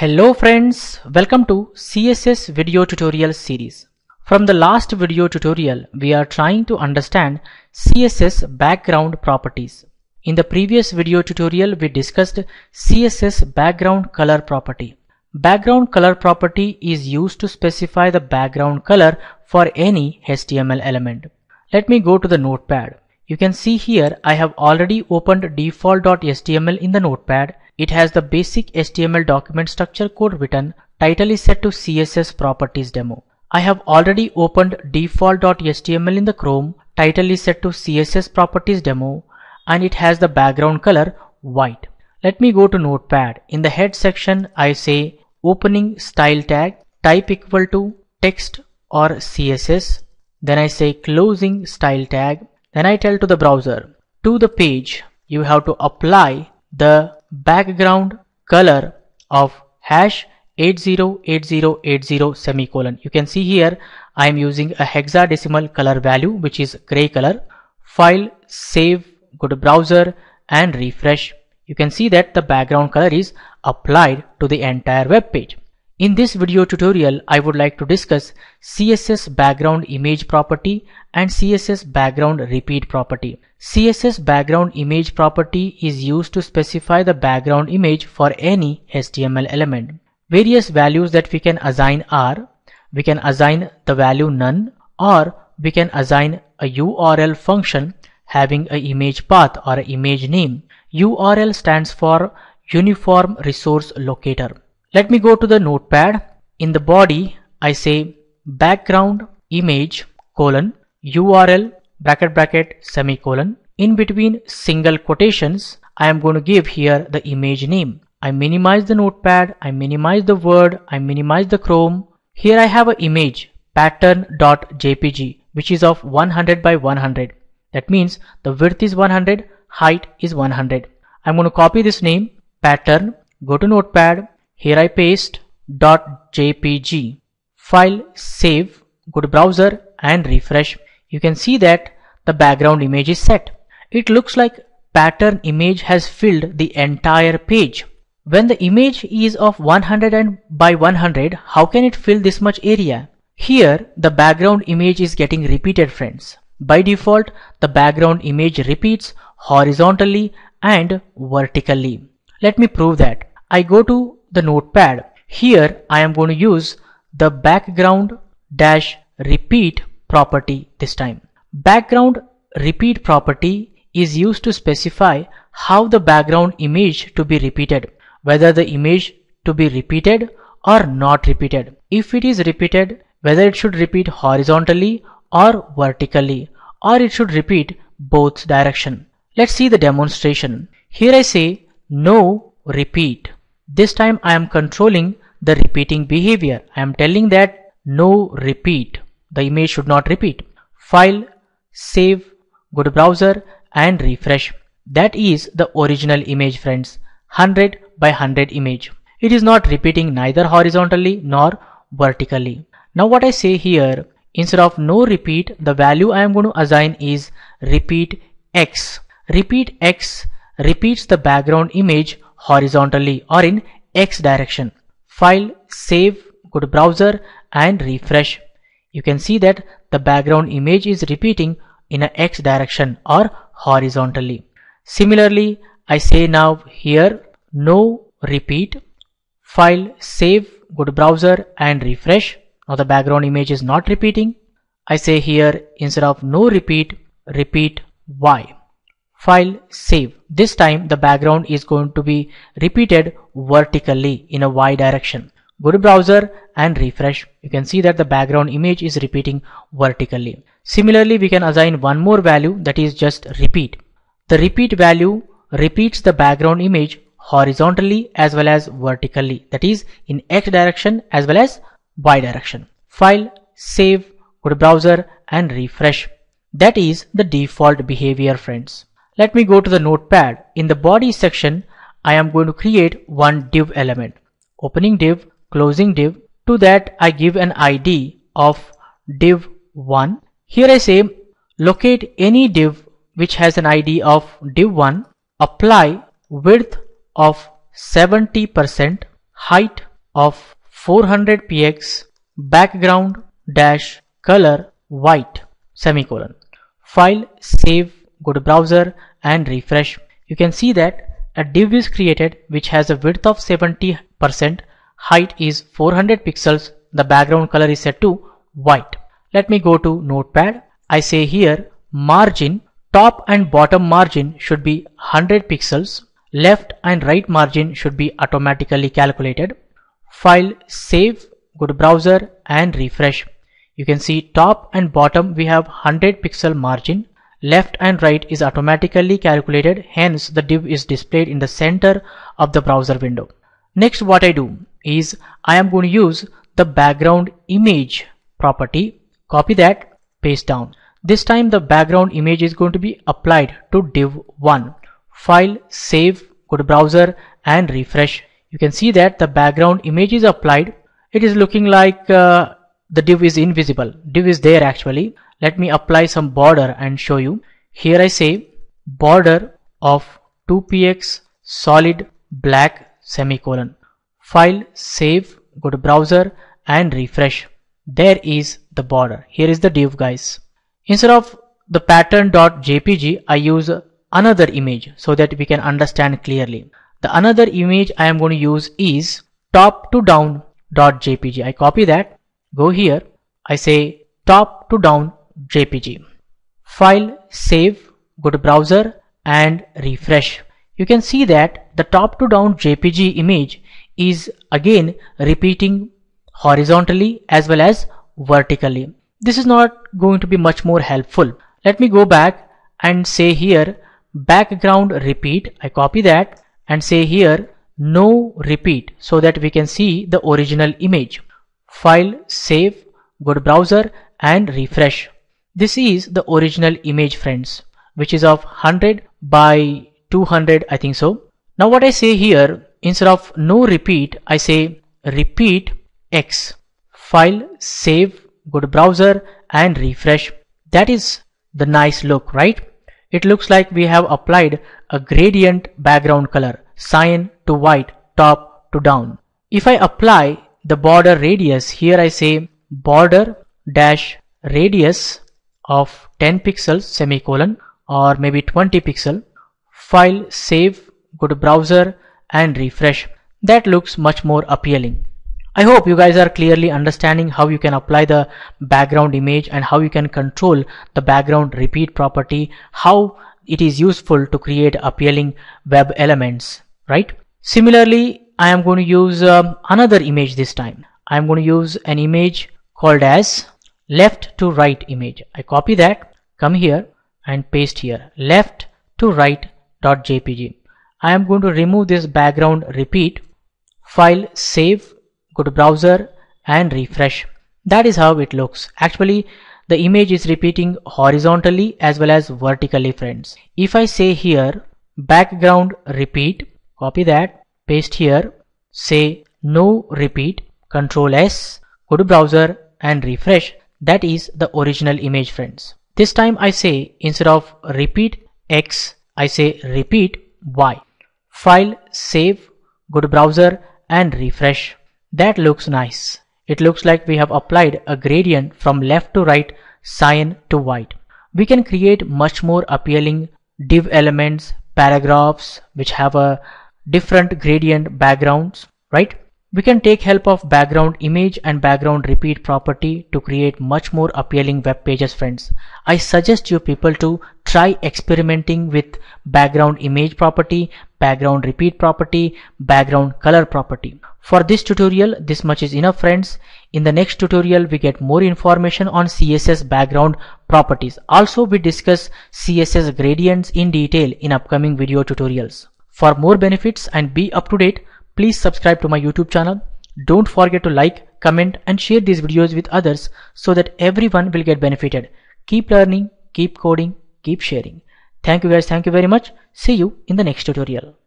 Hello friends, welcome to CSS video tutorial series. From the last video tutorial, we are trying to understand CSS background properties. In the previous video tutorial, we discussed CSS background color property. Background color property is used to specify the background color for any HTML element. Let me go to the notepad. You can see here I have already opened default.html in the notepad. It has the basic HTML document structure code written. Title is set to CSS properties demo. I have already opened default.html in the Chrome. Title is set to CSS properties demo and it has the background color white. Let me go to notepad. In the head section I say opening style tag type equal to text or CSS. Then I say closing style tag then I tell to the browser, to the page, you have to apply the background color of hash 808080 semicolon. You can see here I am using a hexadecimal color value which is gray color. File, save, go to browser and refresh. You can see that the background color is applied to the entire web page. In this video tutorial, I would like to discuss CSS background image property and CSS background repeat property. CSS background image property is used to specify the background image for any HTML element. Various values that we can assign are, we can assign the value none or we can assign a URL function having a image path or image name. URL stands for Uniform Resource Locator. Let me go to the notepad. In the body, I say background image colon URL bracket bracket semicolon. In between single quotations, I am going to give here the image name. I minimize the notepad, I minimize the word, I minimize the Chrome. Here I have an image pattern.jpg which is of 100 by 100. That means the width is 100, height is 100. I'm going to copy this name pattern, go to notepad, here I paste .jpg. File save, go to browser and refresh. You can see that the background image is set. It looks like pattern image has filled the entire page. When the image is of 100 and by 100, how can it fill this much area? Here, the background image is getting repeated friends. By default, the background image repeats horizontally and vertically. Let me prove that. I go to the notepad. Here I am going to use the background dash repeat property this time. Background repeat property is used to specify how the background image to be repeated, whether the image to be repeated or not repeated. If it is repeated, whether it should repeat horizontally or vertically or it should repeat both direction. Let's see the demonstration. Here I say no repeat. This time I am controlling the repeating behavior. I am telling that no repeat. The image should not repeat. File, save, go to browser and refresh. That is the original image friends. 100 by 100 image. It is not repeating neither horizontally nor vertically. Now what I say here, instead of no repeat, the value I am going to assign is repeat x. Repeat x repeats the background image horizontally or in X direction. File, save, go to browser and refresh. You can see that the background image is repeating in a X direction or horizontally. Similarly, I say now here no repeat. File, save, go to browser and refresh. Now the background image is not repeating. I say here instead of no repeat, repeat Y file save. This time the background is going to be repeated vertically in a Y direction. Go to browser and refresh. You can see that the background image is repeating vertically. Similarly, we can assign one more value that is just repeat. The repeat value repeats the background image horizontally as well as vertically that is in X direction as well as Y direction. File, save, go to browser and refresh. That is the default behavior friends. Let me go to the notepad. In the body section, I am going to create one div element. Opening div, closing div. To that, I give an ID of div1. Here I say locate any div which has an ID of div1. Apply width of 70%, height of 400 px background dash color white semicolon. File save go to browser and refresh. You can see that a div is created which has a width of 70%, height is 400 pixels, the background color is set to white. Let me go to notepad. I say here margin, top and bottom margin should be 100 pixels, left and right margin should be automatically calculated. File save, go to browser and refresh. You can see top and bottom we have 100 pixel margin left and right is automatically calculated hence the div is displayed in the center of the browser window. Next what I do is I am going to use the background image property copy that paste down. This time the background image is going to be applied to div1 file save go to browser and refresh. You can see that the background image is applied. It is looking like uh, the div is invisible. Div is there actually let me apply some border and show you. Here I say border of 2px solid black semicolon. File save go to browser and refresh. There is the border. Here is the div guys. Instead of the pattern.jpg I use another image so that we can understand clearly. The another image I am going to use is top to down .jpg I copy that go here. I say top to down JPG. File, save, go to browser and refresh. You can see that the top to down JPG image is again repeating horizontally as well as vertically. This is not going to be much more helpful. Let me go back and say here background repeat. I copy that and say here no repeat so that we can see the original image. File, save, go to browser and refresh. This is the original image friends which is of 100 by 200 I think so. Now what I say here instead of no repeat I say repeat X. File save go to browser and refresh. That is the nice look right? It looks like we have applied a gradient background color cyan to white top to down. If I apply the border radius here I say border dash radius of 10 pixels semicolon or maybe 20 pixel. File save go to browser and refresh. That looks much more appealing. I hope you guys are clearly understanding how you can apply the background image and how you can control the background repeat property how it is useful to create appealing web elements right? Similarly I am going to use um, another image this time. I am going to use an image called as left to right image. I copy that, come here and paste here. Left to right dot jpg. I am going to remove this background repeat file save go to browser and refresh. That is how it looks. Actually the image is repeating horizontally as well as vertically friends. If I say here background repeat copy that paste here say no repeat control s go to browser and refresh that is the original image friends. This time I say instead of repeat X, I say repeat Y. File, save, go to browser and refresh. That looks nice. It looks like we have applied a gradient from left to right, cyan to white. We can create much more appealing div elements, paragraphs which have a different gradient backgrounds, right? We can take help of background image and background repeat property to create much more appealing web pages friends. I suggest you people to try experimenting with background image property, background repeat property, background color property. For this tutorial, this much is enough friends. In the next tutorial, we get more information on CSS background properties. Also, we discuss CSS gradients in detail in upcoming video tutorials. For more benefits and be up to date, Please subscribe to my YouTube channel. Don't forget to like, comment and share these videos with others so that everyone will get benefited. Keep learning, keep coding, keep sharing. Thank you guys. Thank you very much. See you in the next tutorial.